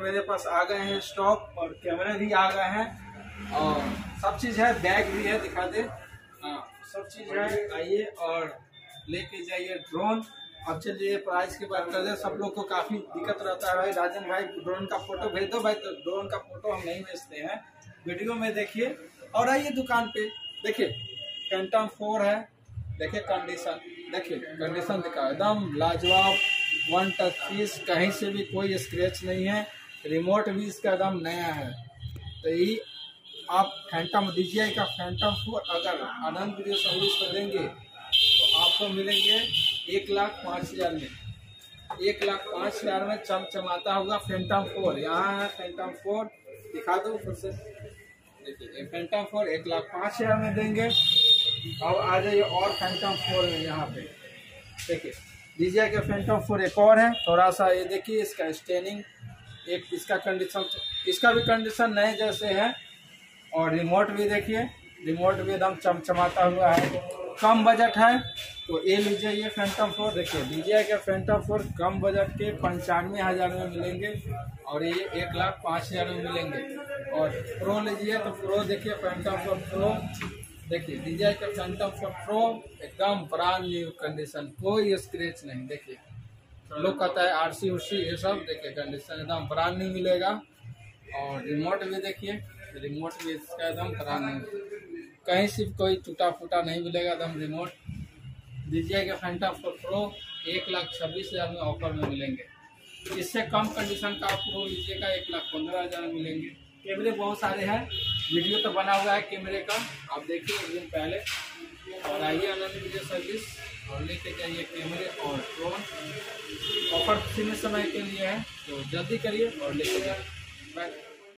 मेरे पास आ गए हैं स्टॉक और कैमरे भी आ गए हैं। और सब चीज़ है बैग भी है, दिखा दे। हाँ सब चीज़ है, आइए और लेके जाइए ड्रोन अब चलिए प्राइस की बात कर दे सब लोग को काफ़ी दिक्कत रहता है भाई। राजन भाई ड्रोन का फ़ोटो भेज दो भाई। तो ड्रोन का फ़ोटो हम नहीं भेजते हैं। वीडियो में देखिए। और आइए दुकान पे। देखिए कैंटम फोर है। देखिए कंडीशन देखिए कंडीशन दिखा एकदम लाजवाब। वन टच पीस कहीं से भी कोई स्क्रैच नहीं है। रिमोट भी इसका एकदम नया है। तो यही आप फैंटम डी का फैंटम फोर अगर आनंद वीडियो सर्विस को देंगे तो आपको मिलेंगे एक लाख पाँच हज़ार में। एक लाख पाँच हज़ार में चमचमाता होगा फैंटम फोर यहाँ है फैंटम फोर दिखा दो फिर से। देखिए फैंटम फोर एक लाख पाँच हज़ार में देंगे। अब आ जाइए और फैंटम फोर में यहाँ पे। देखिए डीजे के फैंटम फोर एक और है। थोड़ा सा ये देखिए, इसका स्टेनिंग एक इसका कंडीशन इसका भी कंडीशन नए जैसे है। और रिमोट भी देखिए रिमोट भी एकदम चमचमाता हुआ है। कम बजट है तो ये लीजिए ये फैंटम फोर देखिए डीजे के फैंटम फोर कम बजट के पंचानवे हज़ार में मिलेंगे और ये एक लाख पाँच हज़ार में मिलेंगे। और प्रो लीजिए तो प्रो देखिए फैंटम फोर प्रो देखिए डीजे का फैंटम प्रो एकदम ब्रांड न्यू कंडीशन कोई स्क्रेच नहीं, देखिए। लोग कहता है आरसी उर्सी ये सब, देखिए कंडीशन एकदम ब्रांड न्यू मिलेगा। और रिमोट भी देखिए रिमोट भी इसका एकदम ब्रांड न्यू कहीं से कोई टूटा फूटा नहीं मिलेगा एकदम रिमोट डीजे के फैंटा फोर प्रो एक लाख छब्बीस हज़ार में ऑफ़र में मिलेंगे। इससे कम कंडीशन का प्रो लीजिएगा एक लाख पंद्रह हज़ार में मिलेंगे। कैमरे बहुत सारे हैं। वीडियो तो बना हुआ है कैमरे का। आप देखिए, एक दिन पहले। और आइए आनंद वीडियो सर्विस। और लेके जाइए कैमरे और ड्रोन। ऑफ़र सीमित समय के लिए है तो जल्दी करिए और लेके जाइए। बाय